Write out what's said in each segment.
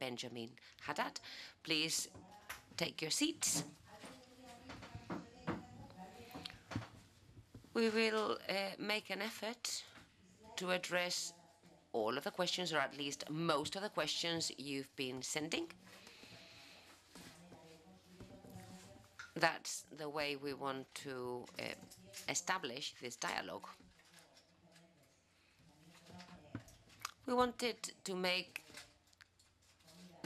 Benjamin Haddad. Please take your seats. We will uh, make an effort to address all of the questions, or at least most of the questions you've been sending. That's the way we want to uh, establish this dialogue. We wanted to make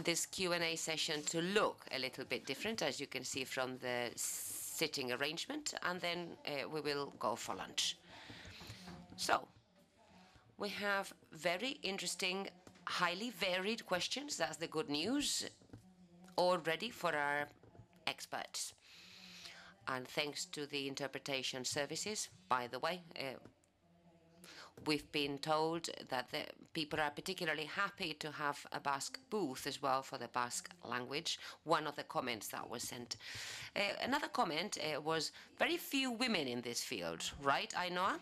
this Q&A session to look a little bit different, as you can see from the sitting arrangement, and then uh, we will go for lunch. So we have very interesting, highly varied questions, that's the good news, all ready for our experts. And thanks to the interpretation services, by the way, uh, we've been told that the people are particularly happy to have a Basque booth as well for the Basque language, one of the comments that was sent. Uh, another comment uh, was very few women in this field, right, Ainhoa?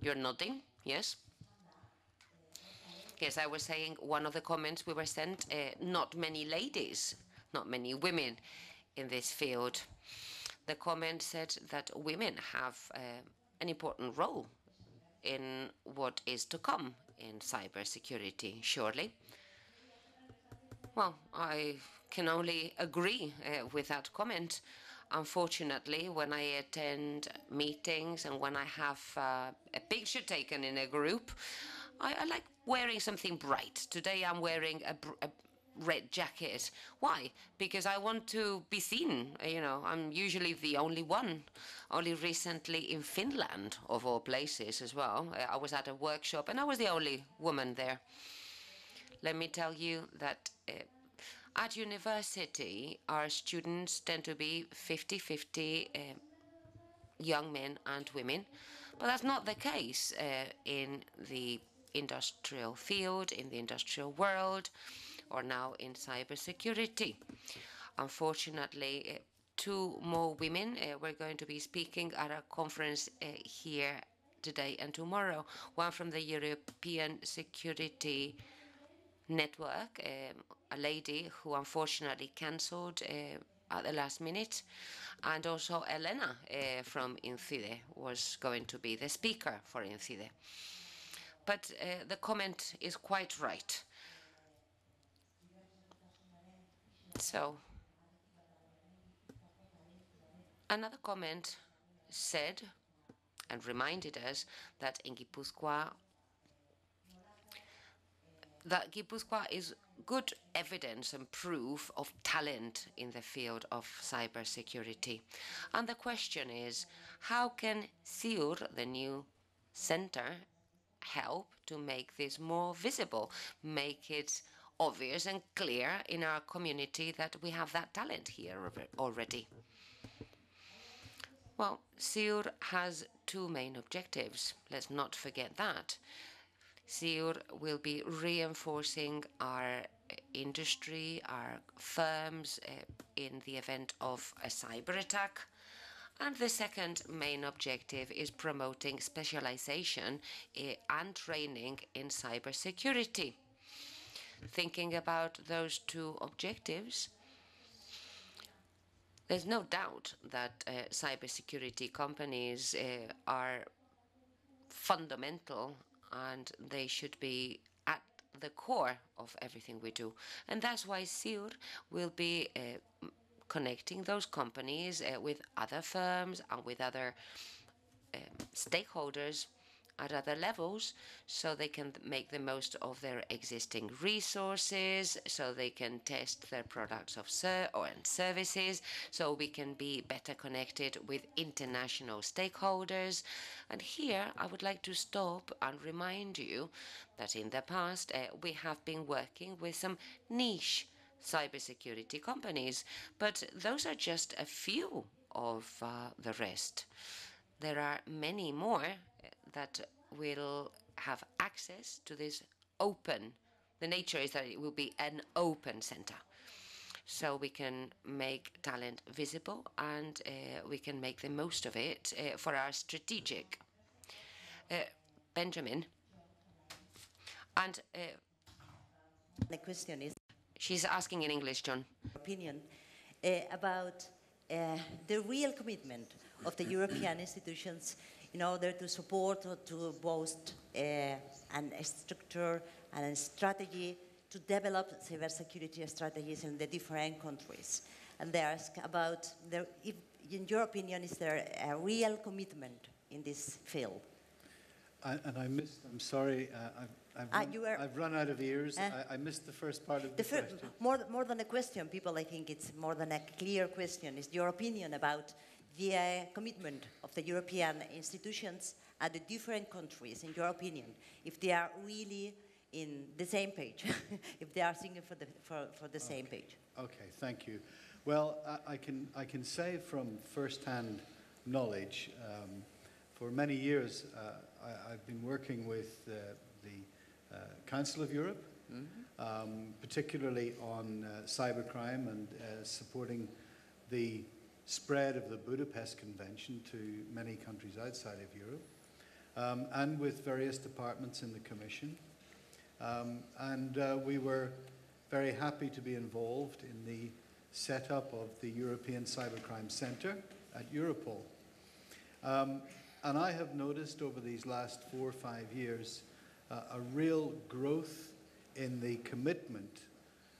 You're nodding, yes. Yes, I was saying one of the comments we were sent, uh, not many ladies, not many women in this field. The comment said that women have an important role in what is to come in cybersecurity, surely. Well, I can only agree uh, with that comment. Unfortunately, when I attend meetings and when I have uh, a picture taken in a group, I like wearing something bright. Today, I'm wearing a red jacket. Why? Because I want to be seen. You know, I'm usually the only one. Only recently in Finland, of all places as well, I was at a workshop, and I was the only woman there. Let me tell you that uh, at university, our students tend to be 50/50 uh, young men and women, but that's not the case uh, in the industrial field, in the industrial world, or now in cybersecurity. Unfortunately, uh, two more women uh, were going to be speaking at a conference uh, here today and tomorrow. One from the European Security Network, um, a lady who unfortunately canceled at the last minute, and also Elena from INCIDE was going to be the speaker for INCIDE. But the comment is quite right. So another comment said and reminded us that in Guipúzcoa, that Guipúzcoa is good evidence and proof of talent in the field of cybersecurity. And the question is: how can ZIUR, the new center, help to make this more visible, make it obvious and clear in our community that we have that talent here already? Well, ZIUR has two main objectives. Let's not forget that. ZIUR will be reinforcing our eh, industry, our firms, eh, in the event of a cyber attack. And the second main objective is promoting specialization eh, and training in cybersecurity. Thinking about those two objectives, there's no doubt that uh, cybersecurity companies uh, are fundamental, and they should be at the core of everything we do. And that's why ZIUR will be uh, connecting those companies with other firms and with other um, stakeholders at other levels, so they can make the most of their existing resources, so they can test their products of ser and services, so we can be better connected with international stakeholders. And here, I would like to stop and remind you that in the past, uh, we have been working with some niche cybersecurity companies, but those are just a few of uh, the rest. There are many more uh, that will have access to this open. The nature is that it will be an open center, so we can make talent visible, and we can make the most of it for our strategic. Benjamin, and The question is- She's asking in English, John. opinion uh, about uh, the real commitment of the European institutions in order to support or to boost uh, an, a structure and a strategy to develop cybersecurity strategies in the different countries. And they ask about, the, if, in your opinion, is there a real commitment in this field? I, and I missed, I'm sorry, uh, I've, I've, Ah, run, you were- I've run out of ears. Uh, I, I missed the first part of the, The question. more, more than a question, people, I think it's more than a clear question. Is your opinion about the uh, commitment of the European institutions at the different countries, in your opinion, if they are really in the same page, if they are singing for the, for, for the same page? Okay, thank you. Well, I, I, can, I can say from first-hand knowledge, um, for many years uh, I, I've been working with uh, the uh, Council of Europe, um, particularly on uh, cybercrime and uh, supporting the spread of the Budapest Convention to many countries outside of Europe, um, and with various departments in the Commission. Um, and uh, we were very happy to be involved in the setup of the European Cybercrime Centre at Europol. Um, and I have noticed over these last four or five years uh, a real growth in the commitment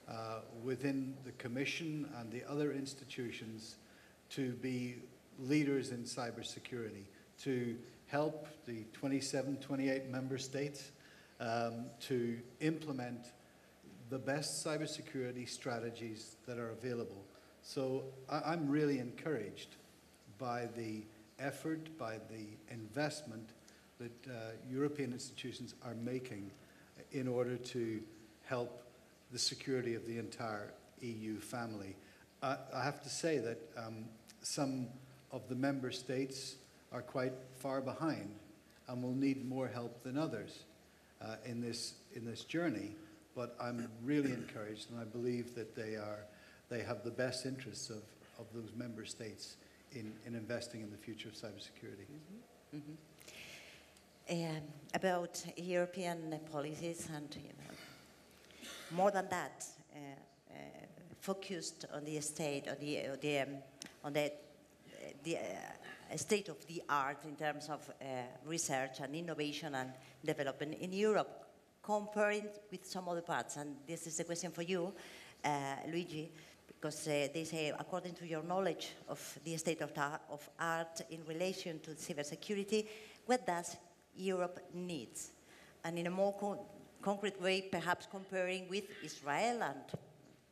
uh, within the Commission and the other institutions to be leaders in cybersecurity, to help the 27, 28 member states um, to implement the best cybersecurity strategies that are available. So I, I'm really encouraged by the effort, by the investment that uh, European institutions are making in order to help the security of the entire EU family. Uh, I have to say that um, some of the member states are quite far behind and will need more help than others uh, in, this, in this journey. But I'm really encouraged, and I believe that they, are, they have the best interests of, of those member states in, in investing in the future of cybersecurity. Um, about European policies and you know, more than that, uh, uh, focused on the state, or the, on the, um, on the, the uh, state of the art in terms of uh, research and innovation and development in Europe, comparing with some other parts. And this is a question for you, uh, Luigi, because uh, they say, according to your knowledge of the state of, of art in relation to cybersecurity, what does Europe needs? And in a more con- concrete way, perhaps comparing with Israel and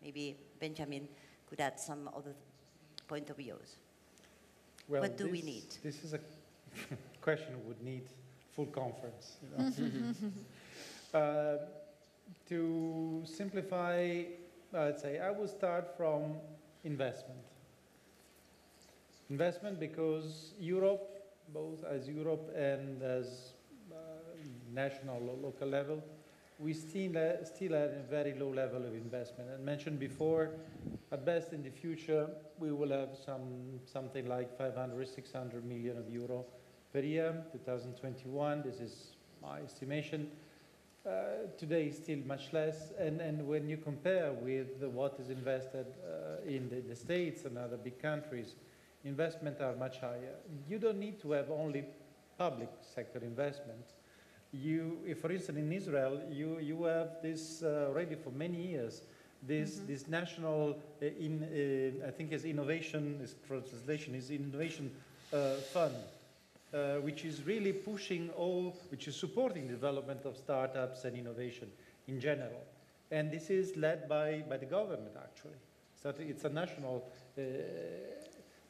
maybe Benjamin could add some other point of views. Well, What do we need? This is a question would need full conference. You know? uh, to simplify, I'd say I would start from investment. Investment because Europe, both as Europe and as uh, national or local level, we still, uh, still at a very low level of investment. I mentioned before, at best in the future, we will have some, something like 500, 600 million of euro per year, 2021, this is my estimation. Uh, today is still much less, and, and when you compare with the, what is invested uh, in the, the States and other big countries, investment are much higher. You don't need to have only public sector investment. You, if for instance in Israel, you, you have this uh, already for many years, this, this national, uh, in, uh, I think is innovation, is translation is innovation uh, fund, uh, which is really pushing all, which is supporting the development of startups and innovation in general. And this is led by, by the government actually. So it's a national, uh,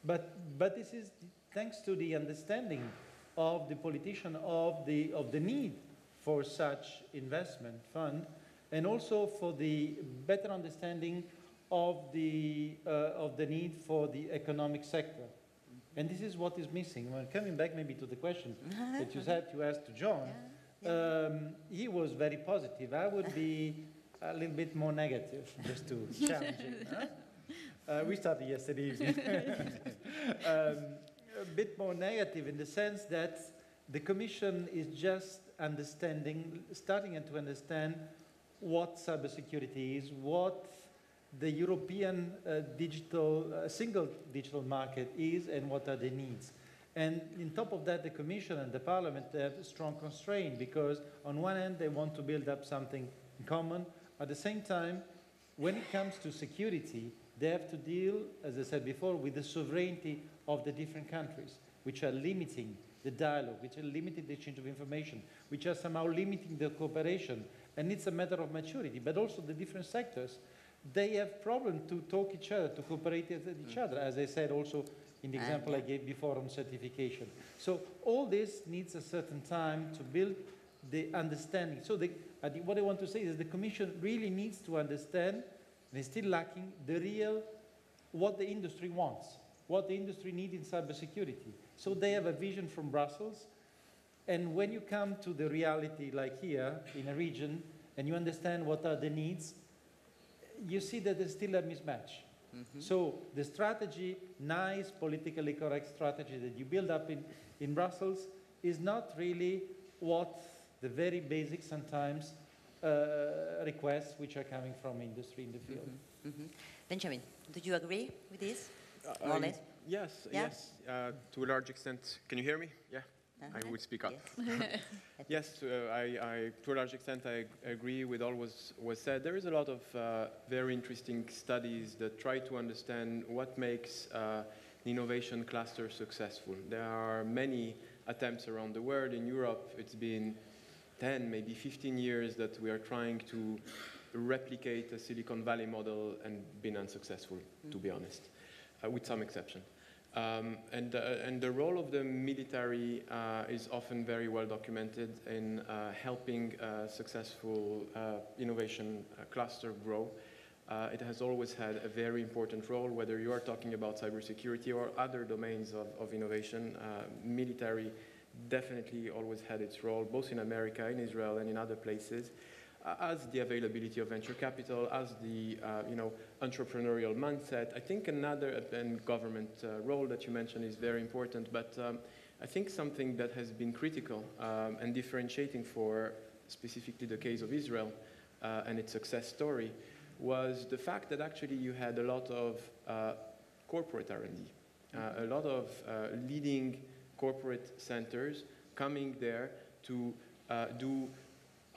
but, but this is thanks to the understanding of the politician of the, of the need for such investment fund and also for the better understanding of the, uh, of the need for the economic sector. And this is what is missing. When coming back maybe to the question that you said you asked to John, um, he was very positive. I would be a little bit more negative, just to challenge him. huh? Uh, we started yesterday evening. um, a bit more negative in the sense that the Commission is just understanding, starting to understand what cybersecurity is, what the European uh, digital, uh, single digital market is and what are the needs. And in top of that, the Commission and the Parliament have a strong constraint because on one hand, they want to build up something in common. At the same time, when it comes to security, they have to deal, as I said before, with the sovereignty of the different countries, which are limiting the dialogue, which are limiting the exchange of information, which are somehow limiting the cooperation. And it's a matter of maturity, but also the different sectors, they have problems to talk each other, to cooperate with each other, as I said also in the example I gave before on certification. So all this needs a certain time to build the understanding. So the, what I want to say is the Commission really needs to understand, and is still lacking, the real, what the industry wants, what the industry needs in cybersecurity. So they have a vision from Brussels, and when you come to the reality like here, in a region, and you understand what are the needs, you see that there's still a mismatch. So the strategy, nice politically correct strategy that you build up in, in Brussels is not really what the very basic sometimes uh, requests which are coming from industry in the field. Mhm. Benjamin, do you agree with this? Uh, More or I- less? Yes, Yeah? yes, uh, to a large extent. Can you hear me? Yeah, I Uh-huh. would speak up. Yes. Yes, uh, I, I, to a large extent, I agree with all was, was said. There is a lot of uh, very interesting studies that try to understand what makes uh, an innovation cluster successful. There are many attempts around the world. In Europe, it's been 10, maybe 15 years that we are trying to replicate a Silicon Valley model and been unsuccessful, to be honest, uh, with some exception. Um, and, uh, and the role of the military uh, is often very well documented in uh, helping successful innovation cluster grow. It has always had a very important role, whether you are talking about cybersecurity or other domains of, of innovation. Military definitely always had its role, both in America, in Israel, and in other places as the availability of venture capital, as the uh, you know entrepreneurial mindset. I think another and government uh, role that you mentioned is very important. But um, I think something that has been critical um, and differentiating for specifically the case of Israel uh, and its success story was the fact that actually you had a lot of uh, corporate R&D, uh, a lot of uh, leading corporate centers coming there to do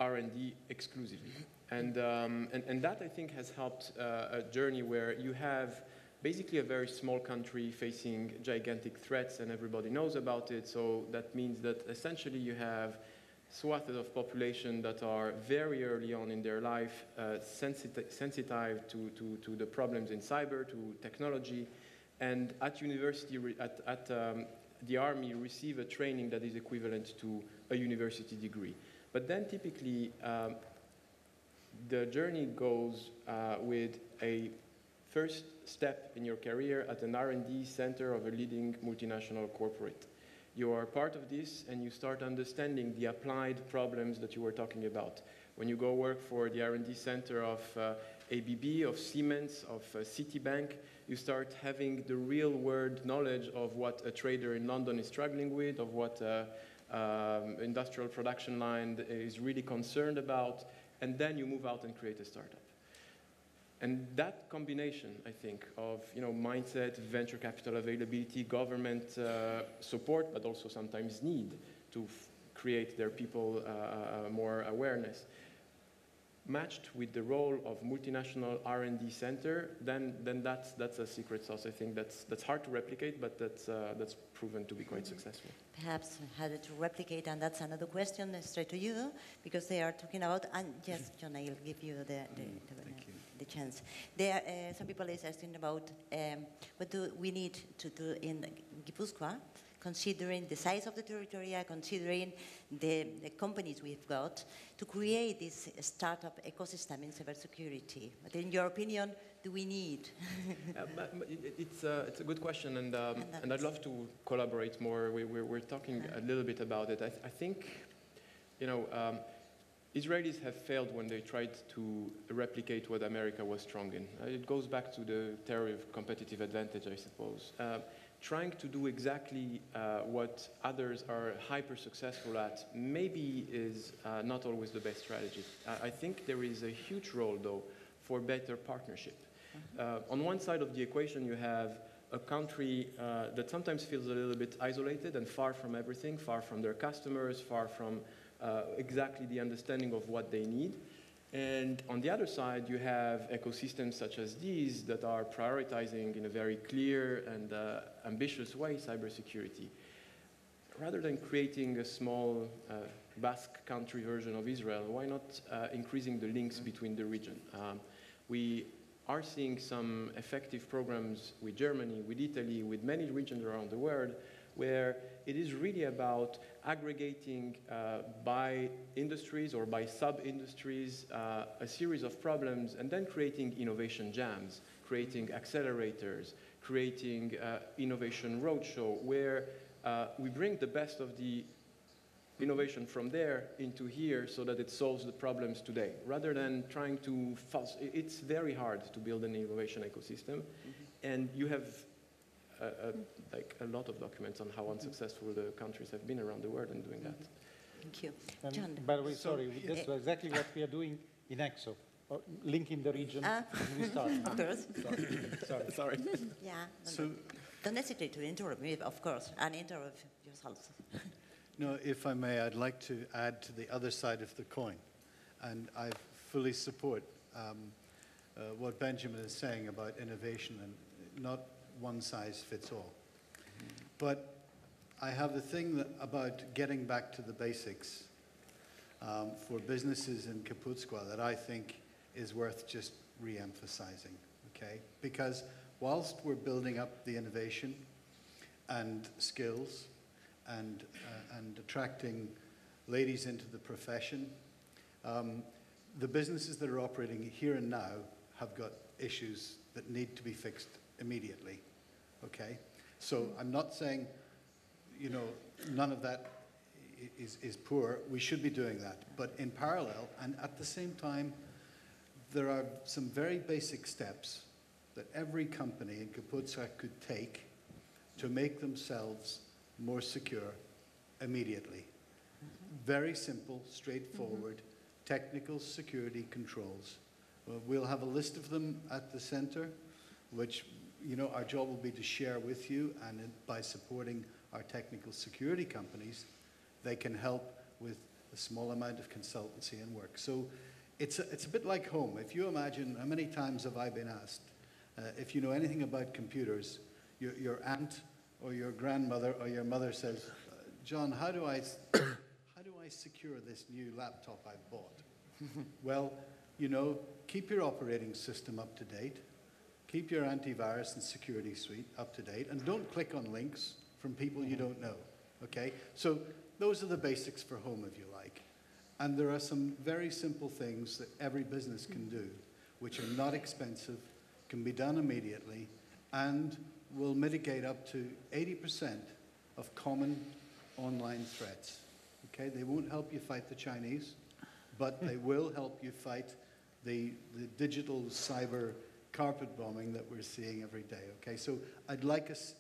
R&D exclusively. And, um, and, and that, I think, has helped uh, a journey where you have basically a very small country facing gigantic threats and everybody knows about it. So that means that essentially you have swathes of population that are very early on in their life uh, sensiti- sensitive to, to, to the problems in cyber, to technology, and at university, at, at um, the army, receive a training that is equivalent to a university degree. But then typically, um, the journey goes uh, with a first step in your career at an R&D center of a leading multinational corporate. You are part of this and you start understanding the applied problems that you were talking about. When you go work for the R&D center of uh, ABB, of Siemens, of uh, Citibank, you start having the real world knowledge of what a trader in London is struggling with, of what uh, um, industrial production line is really concerned about, and then you move out and create a startup. And that combination, I think, of you know mindset, venture capital availability, government uh, support, but also sometimes need to create their people uh, uh, more awareness, matched with the role of multinational R&D center, then then that's that's a secret sauce. I think that's that's hard to replicate, but that's uh, that's proven to be quite successful. Perhaps harder to replicate, and that's another question straight to you, because they are talking about, and yes, John, I'll give you the, the, the, Thank you. the chance. There, uh, some people is asking about um, what do we need to do in Gipuzkoa, considering the size of the territory, considering the, the companies we've got, to create this startup ecosystem in cybersecurity. But in your opinion, do we need? Uh, but- but it- it's, uh, it's a good question, and, um, And and I'd love to collaborate more. We, we're, we're talking a little bit about it. I, th- I think, you know, um, Israelis have failed when they tried to replicate what America was strong in. Uh, it goes back to the theory of competitive advantage, I suppose. Trying to do exactly uh, what others are hyper successful at maybe is uh, not always the best strategy. I I think there is a huge role, though, for better partnership. Uh, on one side of the equation, you have a country uh, that sometimes feels a little bit isolated and far from everything, far from their customers, far from uh, exactly the understanding of what they need. And on the other side, you have ecosystems such as these that are prioritizing in a very clear and uh, ambitious way cybersecurity. Rather than creating a small uh, Basque country version of Israel, why not uh, increasing the links between the region? Um, we are seeing some effective programs with Germany, with Italy, with many regions around the world where it is really about aggregating uh, by industries or by sub-industries uh, a series of problems and then creating innovation jams, creating accelerators, creating uh, innovation roadshow where uh, we bring the best of the innovation from there into here so that it solves the problems today rather than trying to it's very hard to build an innovation ecosystem mm -hmm. and you have a, a, like a lot of documents on how unsuccessful the countries have been around the world in doing that. Thank you. And John. By the way, So- sorry, that's exactly what we are doing in ECSO, uh, linking the region. Ah. We start. Of course. Sorry. Sorry. Yeah. no, So. Don't hesitate to interrupt me, of course, and interrupt yourselves. no, if I may, I'd like to add to the other side of the coin. And I fully support um, uh, what Benjamin is saying about innovation and not one size fits all. But I have the thing that, about getting back to the basics um, for businesses in Kapuzkoa that I think is worth just re-emphasizing, okay? Because whilst we're building up the innovation and skills and, uh, and attracting ladies into the profession, um, the businesses that are operating here and now have got issues that need to be fixed immediately, okay? So I'm not saying, you know, none of that is, is poor. We should be doing that. But in parallel, and at the same time, there are some very basic steps that every company in Kaputsa could take to make themselves more secure immediately. Very simple, straightforward, mm-hmm. technical security controls. We'll have a list of them at the center, which you know, our job will be to share with you, and by supporting our technical security companies, they can help with a small amount of consultancy and work. So it's a, it's a bit like home. If you imagine, how many times have I been asked, uh, if you know anything about computers, your, your aunt or your grandmother or your mother says, John, how do I, how do I secure this new laptop I've bought? well, you know, keep your operating system up to date, Keep your antivirus and security suite up to date and don't click on links from people you don't know. Okay? So those are the basics for home, if you like. And there are some very simple things that every business can do, which are not expensive, can be done immediately, and will mitigate up to 80% of common online threats. Okay? They won't help you fight the Chinese, but they will help you fight the, the digital cyber carpet bombing that we're seeing every day. Okay, so I'd like us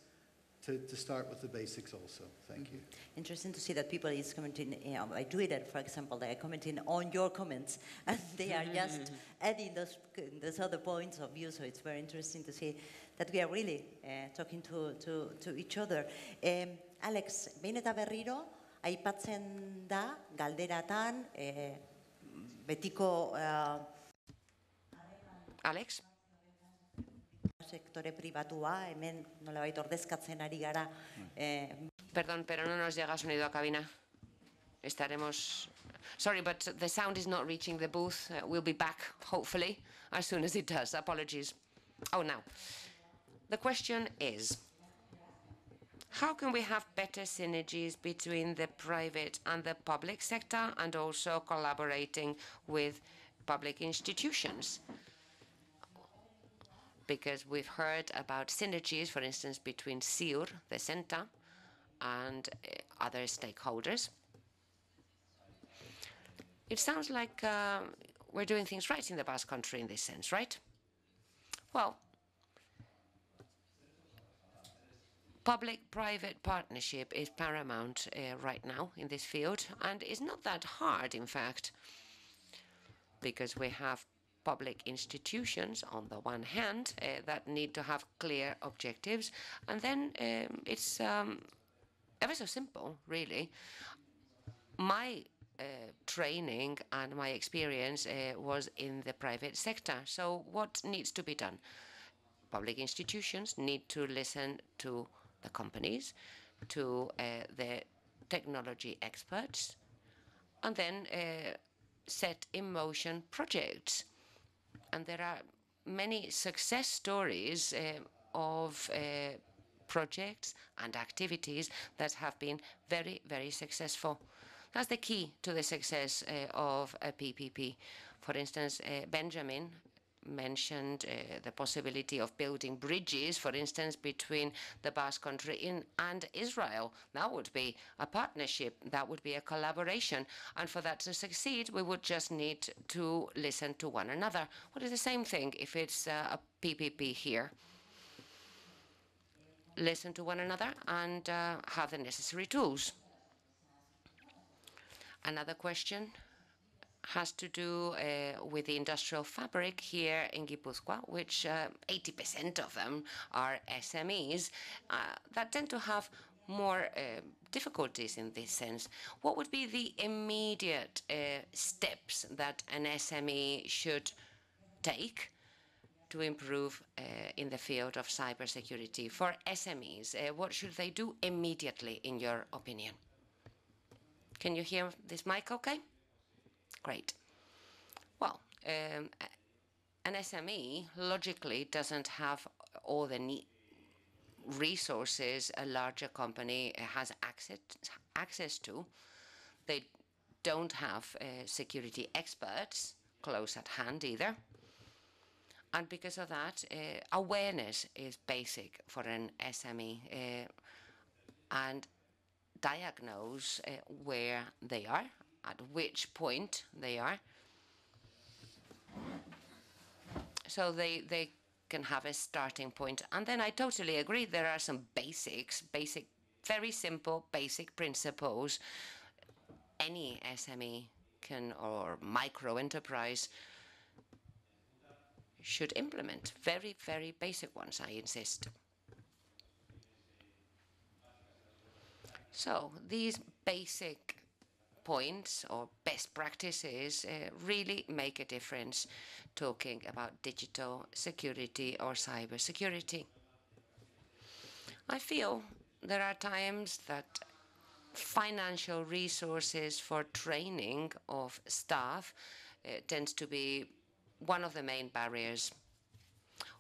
to, to start with the basics also. Thank you. Interesting to see that people is commenting you know, by Twitter, for example, they are commenting on your comments, and they are just adding those, those other points of view. So it's very interesting to see that we are really uh, talking to, to, to each other. Um, Alex, behin eta berriro, aipatzen da, galderatan, eh, betiko... Uh, Alex? Sektore pribatua, hemen nolabait ordezkatzen ari gara. Eh, Perdón, pero no nos llega sonido a cabina. Estaremos... Sorry, but the sound is not reaching the booth. Uh, we'll be back, hopefully, as soon as it does. Apologies. Oh, now. The question is, how can we have better synergies between the private and the public sector and also collaborating with public institutions? Because we've heard about synergies, for instance, between ZIUR, the center, and uh, other stakeholders. It sounds like uh, we're doing things right in the Basque Country in this sense, right? Well, public-private partnership is paramount uh, right now in this field, and it's not that hard, in fact, because we have public institutions on the one hand uh, that need to have clear objectives, and then um, it's um, ever so simple, really. My uh, training and my experience uh, was in the private sector. So what needs to be done? Public institutions need to listen to the companies, to uh, the technology experts, and then uh, set in motion projects. And there are many success stories uh, of uh, projects and activities that have been very, very successful. That's the key to the success uh, of a PPP. For instance, uh, Benjamin mentioned uh, the possibility of building bridges, for instance, between the Basque Country in, and Israel. That would be a partnership, that would be a collaboration. And for that to succeed, we would just need to listen to one another. What is the same thing if it's uh, a PPP here? Listen to one another and uh, have the necessary tools. Another question has to do uh, with the industrial fabric here in Guipúzcoa, which 80% uh, of them are SMEs uh, that tend to have more uh, difficulties in this sense. What would be the immediate uh, steps that an SME should take to improve uh, in the field of cybersecurity? For SMEs, what should they do immediately, in your opinion? Can you hear this mic okay? Great. Well, um, an SME logically doesn't have all the resources a larger company has access access to. They don't have uh, security experts close at hand either. And because of that, uh, awareness is basic for an SME uh, and diagnose uh, where they are at which point they are. So they, they can have a starting point. And then I totally agree, there are some basics, basic, very simple, basic principles any SME can or micro enterprise should implement. Very, very basic ones, I insist. So these basic points or best practices uh, really make a difference talking about digital security or cyber security. I feel there are times that financial resources for training of staff uh, tends to be one of the main barriers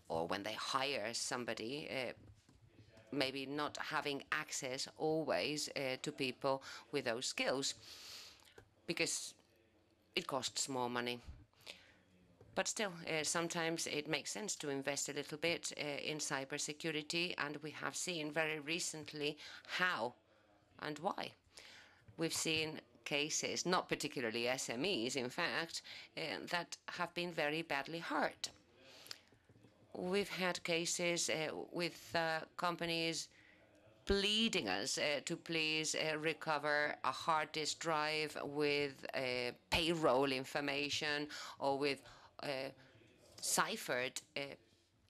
or when they hire somebody uh, maybe not having access always to people with those skills because it costs more money. But still, uh, sometimes it makes sense to invest a little bit uh, in cybersecurity, and we have seen very recently how and why. We've seen cases, not particularly SMEs, in fact, uh, that have been very badly hurt. We've had cases with companies pleading us uh, to please uh, recover a hard disk drive with uh, payroll information or with uh, ciphered uh,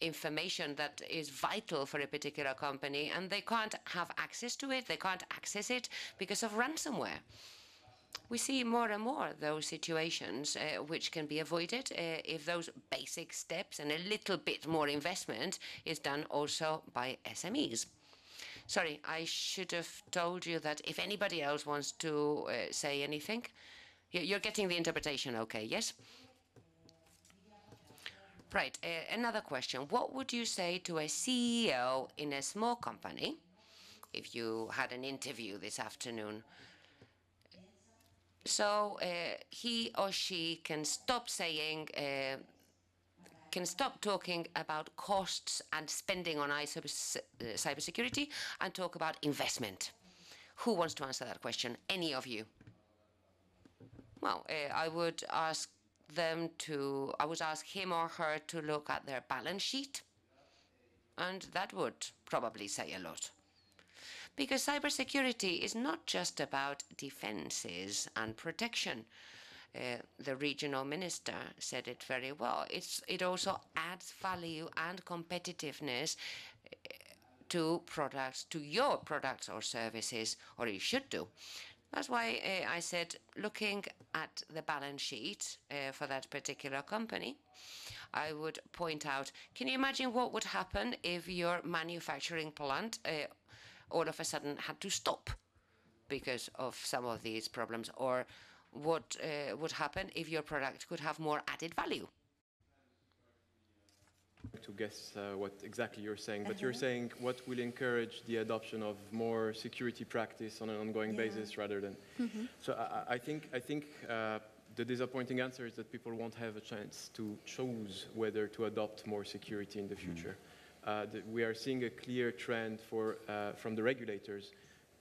information that is vital for a particular company, and they can't have access to it, they can't access it because of ransomware. We see more and more those situations uh, which can be avoided if those basic steps and a little bit more investment is done also by SMEs. Sorry, I should have told you that if anybody else wants to uh, say anything, you're getting the interpretation okay, yes? Right, uh, another question. What would you say to a CEO in a small company if you had an interview this afternoon? So uh, he or she can stop saying uh, can stop talking about costs and spending on uh, cybersecurity and talk about investment. Who wants to answer that question? Any of you? Well, uh, I would ask them to, I would ask him or her to look at their balance sheet, and that would probably say a lot. Because cybersecurity is not just about defenses and protection. Uh, the regional minister said it very well. It also adds value and competitiveness uh, to products, to your products or services, or it should do. That's why uh, I said, looking at the balance sheet for that particular company, I would point out, can you imagine what would happen if your manufacturing plant all of a sudden had to stop because of some of these problems? Or what uh, would happen if your product could have more added value? to guess uh, what exactly you're saying, but you're saying what will encourage the adoption of more security practice on an ongoing Yeah. basis rather than. So I, I think I think uh, the disappointing answer is that people won't have a chance to choose whether to adopt more security in the future. Uh, the, we are seeing a clear trend for uh, from the regulators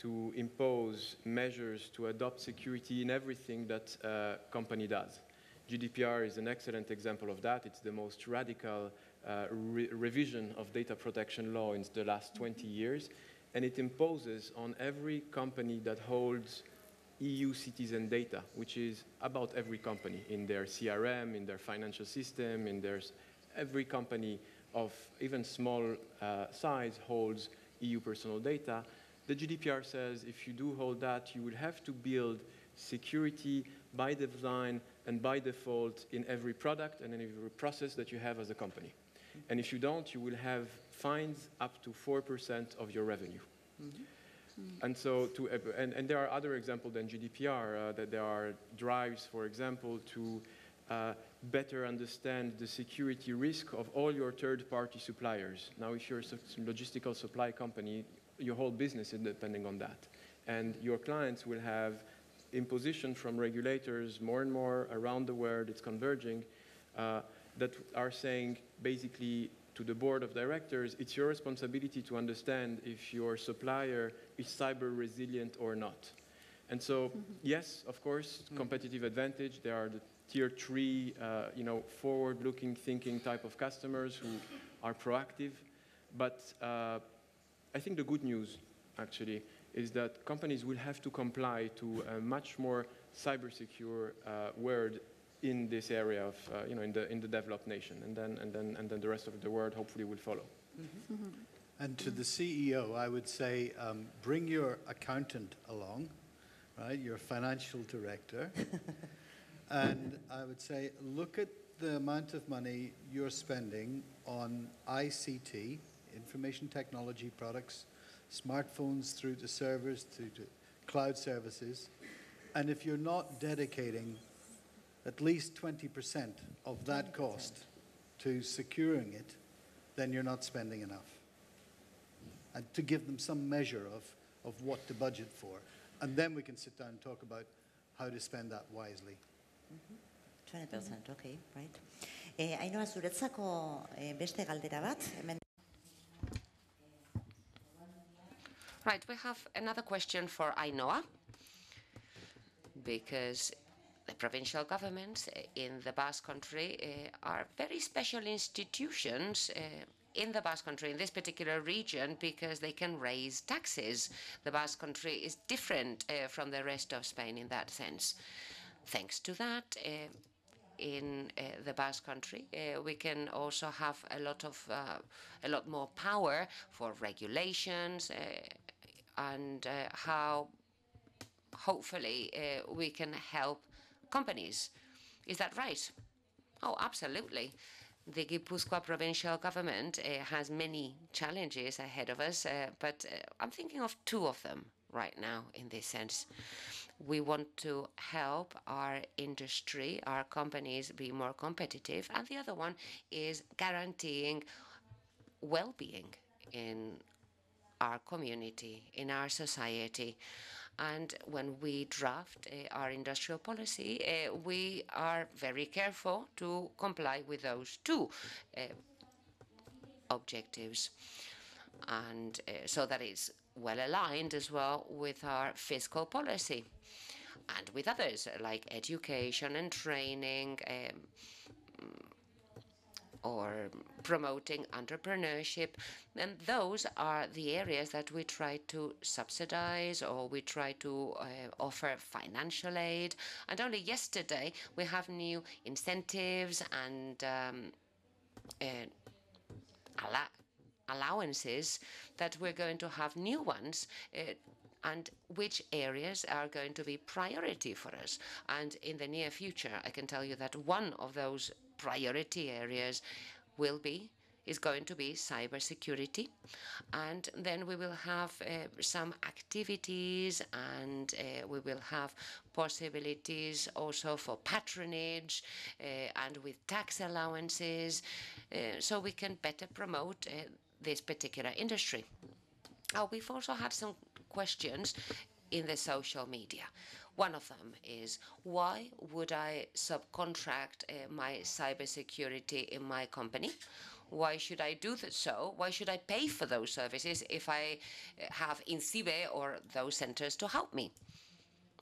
to impose measures to adopt security in everything that a company does. GDPR is an excellent example of that. It's the most radical uh, re- revision of data protection law in the last 20 years, and it imposes on every company that holds EU citizen data, which is about every company in their CRM, in their financial system, in their every company of even small uh, size holds EU personal data. The GDPR says if you do hold that, you will have to build security by design and by default in every product and in every process that you have as a company. And if you don't, you will have fines up to 4% of your revenue. And so, to, and, and there are other examples than GDPR, uh, that there are drives, for example, to uh, better understand the security risk of all your third-party suppliers. Now, if you're a logistical supply company, your whole business is depending on that. And your clients will have imposition from regulators more and more around the world, it's converging, uh, that are saying basically to the board of directors, it's your responsibility to understand if your supplier is cyber resilient or not. And so, yes, of course, competitive advantage. There are the tier three, uh, you know, forward-looking, thinking type of customers who are proactive. But uh, I think the good news, actually, is that companies will have to comply to a much more cyber-secure uh, world in this area of, uh, you know, in the, in the developed nation. And then, and, then, and then the rest of the world hopefully will follow. And to the CEO, I would say, um, bring your accountant along, right? Your financial director. and I would say, look at the amount of money you're spending on ICT, information technology products, smartphones through to servers, to, to cloud services. And if you're not dedicating at least 20% of that cost to securing it, then you're not spending enough and to give them some measure of, of what to budget for. And then we can sit down and talk about how to spend that wisely. 20%, okay, right. Eh, Ainhoa, zuretzako eh, beste galdera bat, hemen Right, we have another question for Ainhoa, because the provincial governments in the Basque Country uh, are very special institutions uh, in the Basque Country, in this particular region, because they can raise taxes. The Basque Country is different uh, from the rest of Spain in that sense. Thanks to that, uh, in uh, the Basque Country. We can also have a lot of a lot more power for regulations and uh, how hopefully uh, we can help companies. Is that right? Oh, absolutely. The Guipúzcoa provincial government uh, has many challenges ahead of us, but I'm thinking of two of them right now in this sense. We want to help our industry, our companies be more competitive, and the other one is guaranteeing well being in our community, in our society. And when we draft uh, our industrial policy, uh, we are very careful to comply with those two uh, objectives. And so that is well aligned as well with our fiscal policy and with others like education and training, um, or promoting entrepreneurship. And those are the areas that we try to subsidize or we try to uh, offer financial aid. And only yesterday we have new incentives and um, uh, allowances that we're going to have new ones. Uh, and which areas are going to be priority for us. And in the near future, I can tell you that one of those priority areas will be is going to be cybersecurity. And then we will have uh, some activities and uh, we will have possibilities also for patronage uh, and with tax allowances uh, so we can better promote uh, this particular industry. Oh, we've also had some questions in the social media. One of them is why would I subcontract uh, my cybersecurity in my company? Why should I do that so? Why should I pay for those services if I uh, have INCIBE or those centers to help me?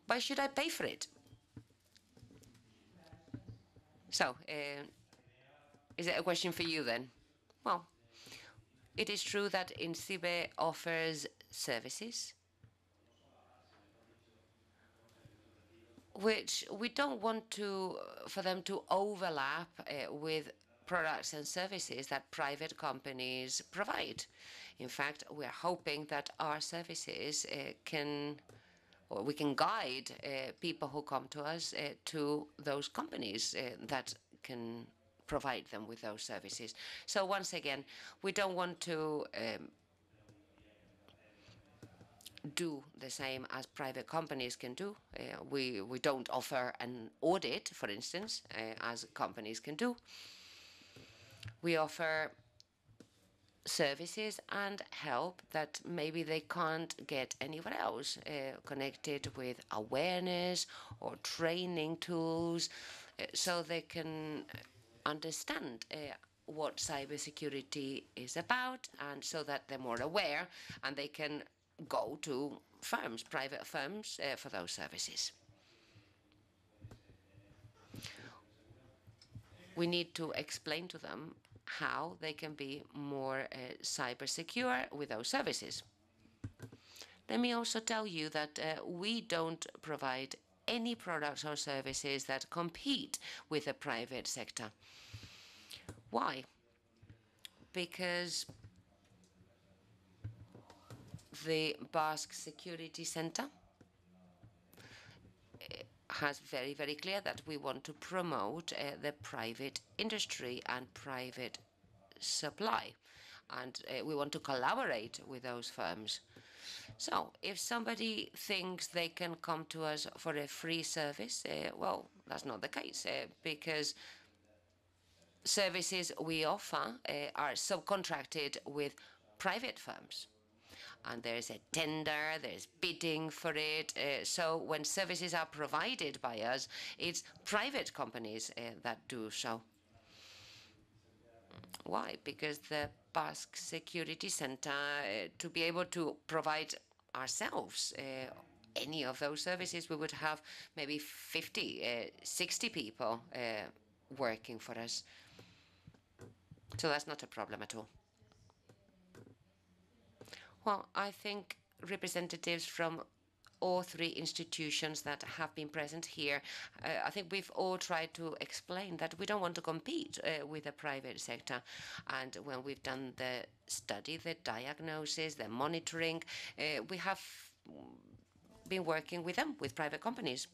Why should I pay for it? So, uh, is it a question for you then? Well, it is true that INCIBE offers services which we don't want to for them to overlap uh, with products and services that private companies provide. In fact, we're hoping that our services uh, can or we can guide uh, people who come to us uh, to those companies uh, that can provide them with those services. So once again, we don't want to um, do the same as private companies can do. Uh, we, we don't offer an audit, for instance, uh, as companies can do. We offer services and help that maybe they can't get anywhere else, uh, connected with awareness or training tools, uh, so they can understand uh, what cybersecurity is about, and so that they're more aware and they can go to firms, private firms, uh, for those services. We need to explain to them how they can be more uh, cyber secure with those services. Let me also tell you that uh, we don't provide any products or services that compete with the private sector. Why? Because the Basque Security Center eh, has very, very clear that we want to promote uh, the private industry and private supply. And uh, we want to collaborate with those firms. So if somebody thinks they can come to us for a free service, uh, well, that's not the case because services we offer are subcontracted with private firms and there's a tender, there's bidding for it. Uh, so when services are provided by us, it's private companies uh, that do so. Why? Because the Basque Security Center, uh, to be able to provide ourselves uh, any of those services, we would have maybe 50, uh, 60 people uh, working for us. So that's not a problem at all. Well, I think representatives from all three institutions that have been present here, uh, I think we've all tried to explain that we don't want to compete uh, with the private sector. And when we've done the study, the diagnosis, the monitoring, uh, we have been working with them, with private companies.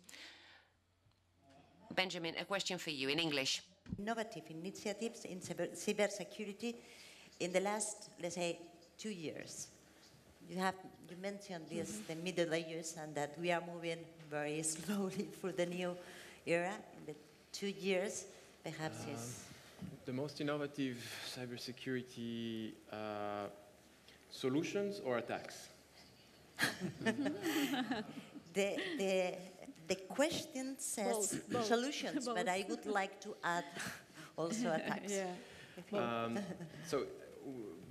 Benjamin, a question for you in English. Innovative initiatives in cyber security in the last, let's say, two years you have you mentioned this mm -hmm. the middle layers and that we are moving very slowly through the new era in the two years perhaps um, is the most innovative cybersecurity uh, solutions or attacks the, the, the question says both, both. solutions both. but i would like to add also attacks yeah. Um, so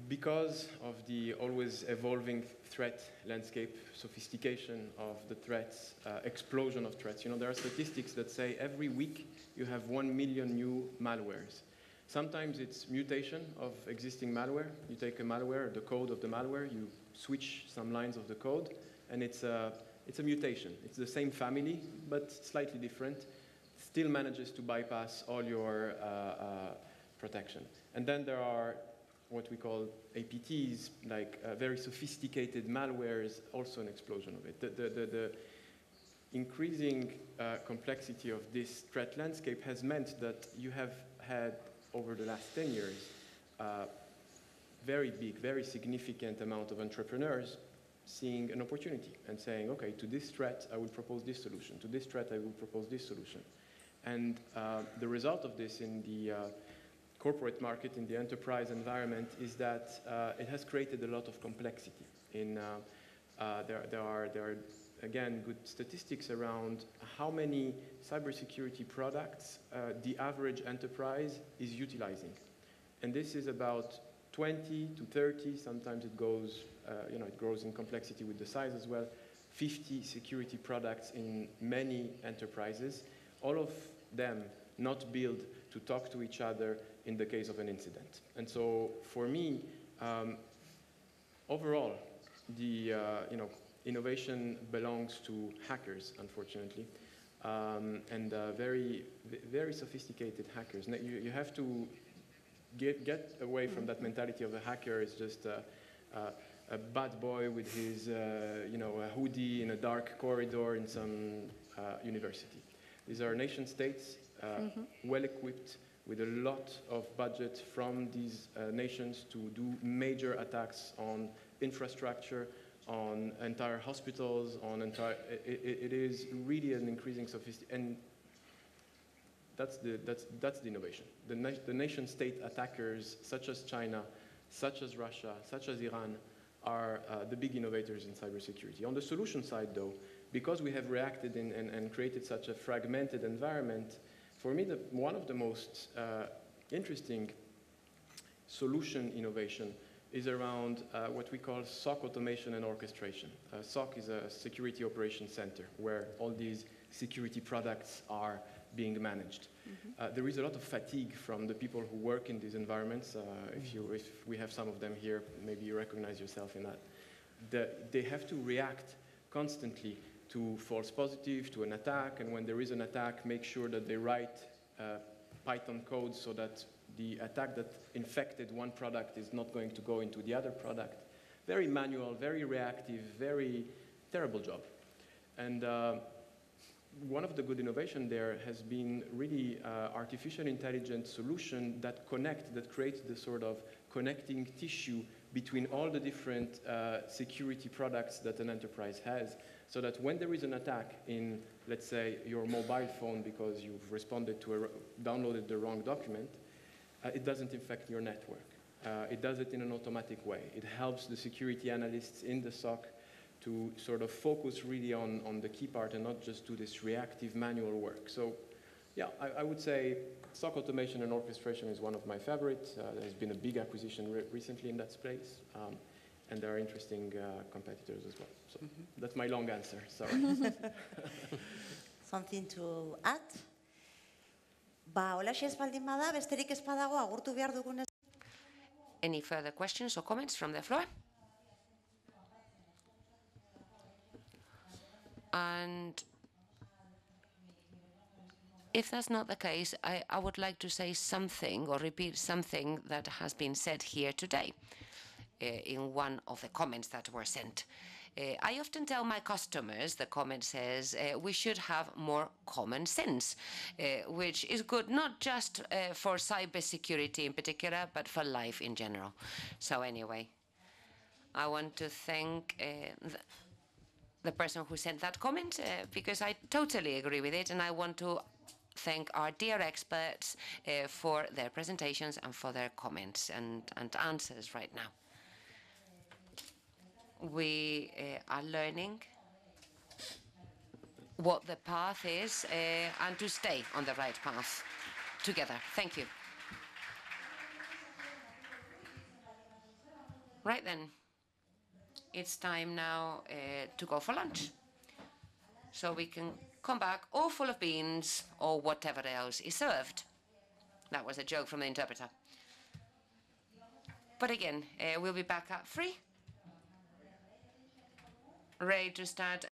because of the always evolving threat landscape, sophistication of the threats, uh, explosion of threats, you know, there are statistics that say every week you have one million new malwares. Sometimes it's mutation of existing malware. You take a malware, the code of the malware, you switch some lines of the code, and it's a, it's a mutation. It's the same family, but slightly different. Still manages to bypass all your uh, uh, protection. And then there are what we call APTs, like uh, very sophisticated malwares, also an explosion of it. The, the, the, the increasing uh, complexity of this threat landscape has meant that you have had, over the last 10 years, uh, very big, very significant amount of entrepreneurs seeing an opportunity and saying, okay, to this threat, I will propose this solution. To this threat, I will propose this solution. And uh, the result of this in the uh, corporate market, in the enterprise environment, is that uh, it has created a lot of complexity. In, uh, uh, there, there, are, there are, again, good statistics around how many cybersecurity products uh, the average enterprise is utilizing. And this is about 20 to 30, sometimes it goes, you know, it grows in complexity with the size as well, 50 security products in many enterprises, all of them not built to talk to each other in the case of an incident. And so for me, um, overall, the uh, you know, innovation belongs to hackers, unfortunately, um, and uh, very, very sophisticated hackers. Now, you, you have to get, get away from that mentality of a hacker is just a, a, a bad boy with his, uh, you know, a hoodie in a dark corridor in some uh, university. These are nation states, uh, mm-hmm. well equipped, with a lot of budget from these uh, nations to do major attacks on infrastructure, on entire hospitals, on entire. it, it is really an increasing sophistication. And that's the, that's, that's the innovation. The, na the nation state attackers, such as China, such as Russia, such as Iran, are uh, the big innovators in cybersecurity. On the solution side, though, because we have reacted in, and, and created such a fragmented environment, for me, the, one of the most uh, interesting solution innovation is around uh, what we call SOC automation and orchestration. Uh, SOC is a security operations center where all these security products are being managed. Mm -hmm. there is a lot of fatigue from the people who work in these environments. Uh, if, you, if we have some of them here, maybe you recognize yourself in that. The, they have to react constantly to false positive, to an attack, and when there is an attack, make sure that they write uh, Python code so that the attack that infected one product is not going to go into the other product. Very manual, very reactive, very terrible job. And uh, one of the good innovation there has been really uh, artificial intelligence solution that connect, that creates the sort of connecting tissue between all the different uh, security products that an enterprise has so that when there is an attack in, let's say, your mobile phone because you've responded to a, downloaded the wrong document, uh, it doesn't infect your network. Uh, it does it in an automatic way. It helps the security analysts in the SOC to sort of focus really on, on the key part and not just do this reactive manual work. So yeah, I, I would say SOC automation and orchestration is one of my favorites. Uh, there's been a big acquisition re recently in that space. Um, and there are interesting uh, competitors as well. So mm -hmm. that's my long answer. Sorry. Something to add? Ba, hola ez baldin bada, besterik ez badago agurtu behar dugunez. Any further questions or comments from the floor? And if that's not the case, I, I would like to say something or repeat something that has been said here today. Uh, in one of the comments that were sent. Uh, I often tell my customers, the comment says, uh, we should have more common sense, uh, which is good not just uh, for cybersecurity in particular, but for life in general. So, anyway, I want to thank uh, the, the, person who sent that comment because I totally agree with it, and I want to thank our dear experts for their presentations and for their comments and, and answers right now we uh, are learning what the path is uh, and to stay on the right path together. Thank you. Right then, it's time now uh, to go for lunch. So we can come back all full of beans or whatever else is served. That was a joke from the interpreter. But again, uh, we'll be back at three. Ready to start